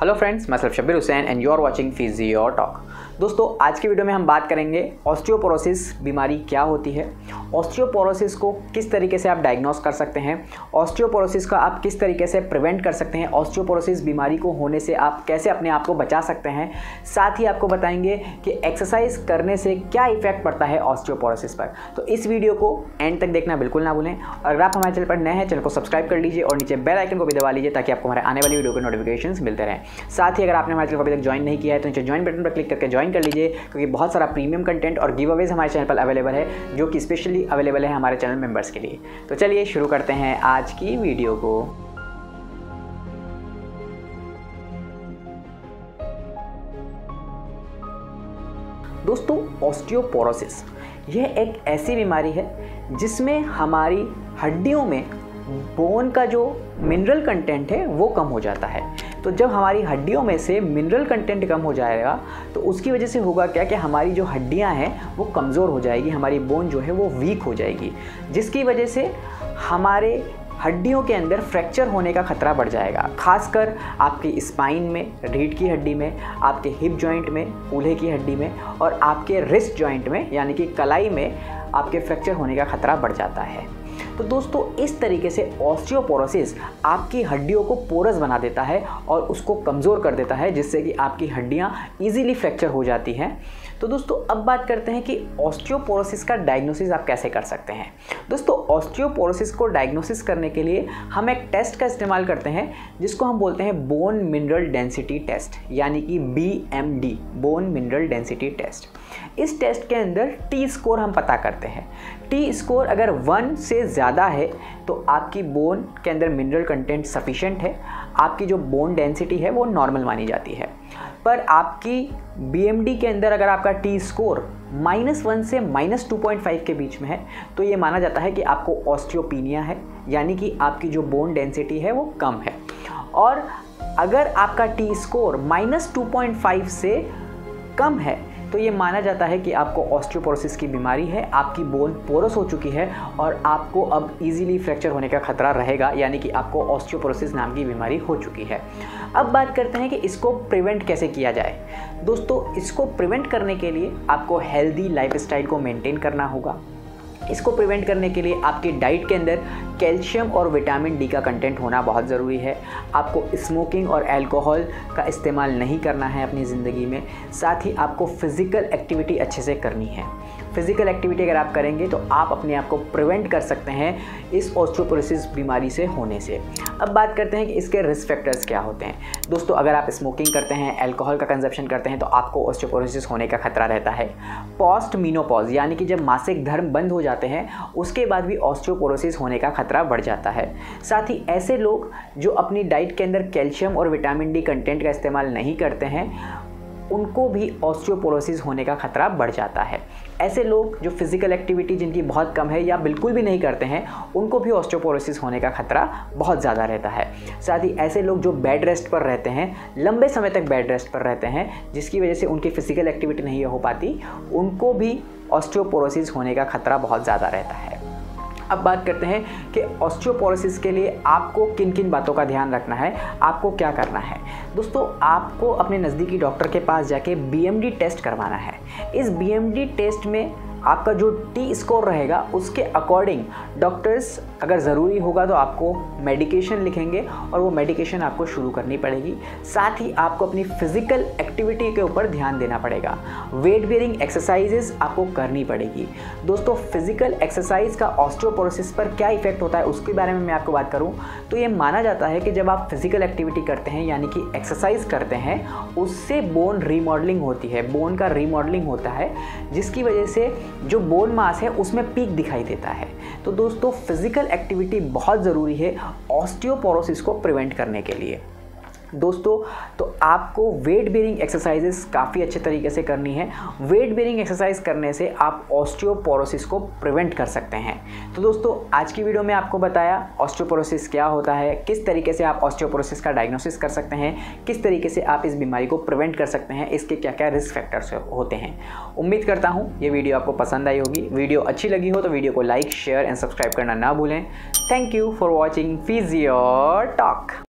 Hello friends मैं सिर्फ़ Shabbir Hussain and you are watching physio talk दोस्तों, आज की वीडियो में हम बात करेंगे ऑस्टियोपोरोसिस बीमारी क्या होती है ऑस्टियोपोरोसिस को किस तरीके से आप डायग्नोस कर सकते हैं ऑस्टियोपोरोसिस का आप किस तरीके से प्रिवेंट कर सकते हैं ऑस्टियोपोरोसिस बीमारी को होने से आप कैसे अपने आप को बचा सकते हैं, साथ ही आपको बताएँगे कि एक्सरसाइज करने से क्या इफ़ेक्ट पड़ता है ऑस्टियोपोरोसिस पर। तो इस वीडियो को एंड तक देखना बिल्कुल ना भूलें। अगर आप हमारे चैनल पर नए हैं, चैनल को सब्सक्राइब कर लीजिए और नीचे बेल आइकन को भी दबा लीजिए ताकि आपको हमारे आने वाली वीडियो के नोटिफिकेशन मिलते रहें। साथ ही अगर आपने हमारे चैनल को अभी तक ज्वाइन नहीं किया है तो नीचे ज्वाइन बटन पर क्लिक करके ज्वाइन कर लीजिए, क्योंकि बहुत सारा प्रीमियम कंटेंट और गिव अवेज हमारे चैनल पर अवेलेबल है, जो कि स्पेशली अवेलेबल है हमारे चैनल मेंबर्स के लिए। तो चलिए शुरू करते हैं आज की वीडियो को। दोस्तों ऑस्टियोपोरोसिस यह एक ऐसी बीमारी है जिसमें हमारी हड्डियों में बोन का जो मिनरल कंटेंट है, वो कम हो जाता है। तो जब हमारी हड्डियों में से मिनरल कंटेंट कम हो जाएगा तो उसकी वजह से होगा क्या कि हमारी जो हड्डियाँ हैं, वो कमज़ोर हो जाएगी, हमारी बोन जो है वो वीक हो जाएगी, जिसकी वजह से हमारे हड्डियों के अंदर फ्रैक्चर होने का खतरा बढ़ जाएगा। खासकर आपकी स्पाइन में रीढ़ की हड्डी में, आपके हिप जॉइंट में कूल्हे की हड्डी में और आपके रिस्ट जॉइंट में, यानी कि कलाई में आपके फ्रैक्चर होने का खतरा बढ़ जाता है। तो दोस्तों, इस तरीके से ऑस्टियोपोरोसिस आपकी हड्डियों को पोरस बना देता है और उसको कमज़ोर कर देता है, जिससे कि आपकी हड्डियाँ ईजिली फ्रैक्चर हो जाती हैं। तो दोस्तों, अब बात करते हैं कि ऑस्टियोपोरोसिस का डायग्नोसिस आप कैसे कर सकते हैं। दोस्तों ऑस्टियोपोरोसिस को डायग्नोसिस करने के लिए हम एक टेस्ट का इस्तेमाल करते हैं, जिसको हम बोलते हैं बोन मिनरल डेंसिटी टेस्ट यानी कि B M D bone mineral density test इस टेस्ट के अंदर टी स्कोर हम पता करते हैं। टी स्कोर अगर वन से ज़्यादा है तो आपकी बोन के अंदर मिनरल कंटेंट सफिशेंट है। आपकी जो बोन डेंसिटी है, वो नॉर्मल मानी जाती है। पर आपकी BMD के अंदर अगर आपका टी स्कोर माइनस वन से माइनस टू पॉइंट फाइव के बीच में है तो ये माना जाता है कि आपको ऑस्टियोपीनिया है, यानी कि आपकी जो बोन डेंसिटी है वो कम है। और अगर आपका T score minus two point five से कम है तो ये माना जाता है कि आपको ऑस्टियोपोरोसिस की बीमारी है, आपकी बोन पोरस हो चुकी है और आपको अब इजीली फ्रैक्चर होने का खतरा रहेगा, यानी कि आपको ऑस्टियोपोरोसिस नाम की बीमारी हो चुकी है। अब बात करते हैं कि इसको प्रिवेंट कैसे किया जाए। दोस्तों, इसको प्रिवेंट करने के लिए आपको हेल्दी लाइफ को मेनटेन करना होगा। इसको प्रिवेंट करने के लिए आपकी डाइट के अंदर कैल्शियम और विटामिन डी का कंटेंट होना बहुत ज़रूरी है। आपको स्मोकिंग और अल्कोहल का इस्तेमाल नहीं करना है अपनी ज़िंदगी में। साथ ही आपको फ़िज़िकल एक्टिविटी अच्छे से करनी है। फ़िज़िकल एक्टिविटी अगर आप करेंगे तो आप अपने आप को प्रिवेंट कर सकते हैं इस ऑस्ट्रोपोरोसिस बीमारी से होने से। अब बात करते हैं कि इसके रिस्क फैक्टर्स क्या होते हैं। दोस्तों, अगर आप स्मोकिंग करते हैं, अल्कोहल का कंजप्शन करते हैं तो आपको ऑस्ट्रोपोरोसिस होने का खतरा रहता है। पॉस्ट मीनोपॉज, यानी कि जब मासिक धर्म बंद हो जाते हैं, उसके बाद भी ऑस्ट्रोपोरोसिस होने का खतरा बढ़ जाता है। साथ ही ऐसे लोग जो अपनी डाइट के अंदर कैल्शियम और विटामिन डी कंटेंट का इस्तेमाल नहीं करते हैं, उनको भी ऑस्टियोपोरोसिस होने का खतरा बढ़ जाता है। ऐसे लोग जो फ़िज़िकल एक्टिविटी जिनकी बहुत कम है या बिल्कुल भी नहीं करते हैं, उनको भी ऑस्टियोपोरोसिस होने का खतरा बहुत ज़्यादा रहता है। साथ ही ऐसे लोग जो बेड रेस्ट पर रहते हैं, लंबे समय तक बेड रेस्ट पर रहते हैं, जिसकी वजह से उनकी फ़िज़िकल एक्टिविटी नहीं हो पाती, उनको भी ऑस्टियोपोरोसिस होने का खतरा बहुत ज़्यादा रहता है। अब बात करते हैं कि ऑस्टियोपोरोसिस के लिए आपको किन किन बातों का ध्यान रखना है, आपको क्या करना है। दोस्तों, आपको अपने नज़दीकी डॉक्टर के पास जाके BMD टेस्ट करवाना है। इस BMD टेस्ट में आपका जो टी स्कोर रहेगा, उसके अकॉर्डिंग डॉक्टर्स अगर ज़रूरी होगा तो आपको मेडिकेशन लिखेंगे और वो मेडिकेशन आपको शुरू करनी पड़ेगी। साथ ही आपको अपनी फ़िज़िकल एक्टिविटी के ऊपर ध्यान देना पड़ेगा। वेट बेयरिंग एक्सरसाइजेज आपको करनी पड़ेगी। दोस्तों फ़िज़िकल एक्सरसाइज का ऑस्ट्रोपोरोसिस पर क्या इफ़ेक्ट होता है, उसके बारे में मैं आपको बात करूँ। तो ये माना जाता है कि जब आप फ़िज़िकल एक्टिविटी करते हैं, यानी कि एक्सरसाइज करते हैं, उससे बोन रीमॉडलिंग होती है। बोन का रीमॉडलिंग होता है, जिसकी वजह से जो बोन मास है, उसमें पीक दिखाई देता है। तो दोस्तों फ़िज़िकल एक्टिविटी बहुत ज़रूरी है ऑस्टियोपोरोसिस को प्रिवेंट करने के लिए। दोस्तों तो आपको वेट बेरिंग एक्सरसाइजेस काफ़ी अच्छे तरीके से करनी है। वेट बेरिंग एक्सरसाइज करने से आप ऑस्टियोपोरोसिस को प्रिवेंट कर सकते हैं। तो दोस्तों, आज की वीडियो में आपको बताया ऑस्टियोपोरोसिस क्या होता है, किस तरीके से आप ऑस्टियोपोरोसिस का डायग्नोसिस कर सकते हैं, किस तरीके से आप इस बीमारी को प्रिवेंट कर सकते हैं, इसके क्या क्या रिस्क फैक्टर्स होते हैं। उम्मीद करता हूँ ये वीडियो आपको पसंद आई होगी। वीडियो अच्छी लगी हो तो वीडियो को लाइक शेयर एंड सब्सक्राइब करना ना भूलें। Thank you for watching physio talk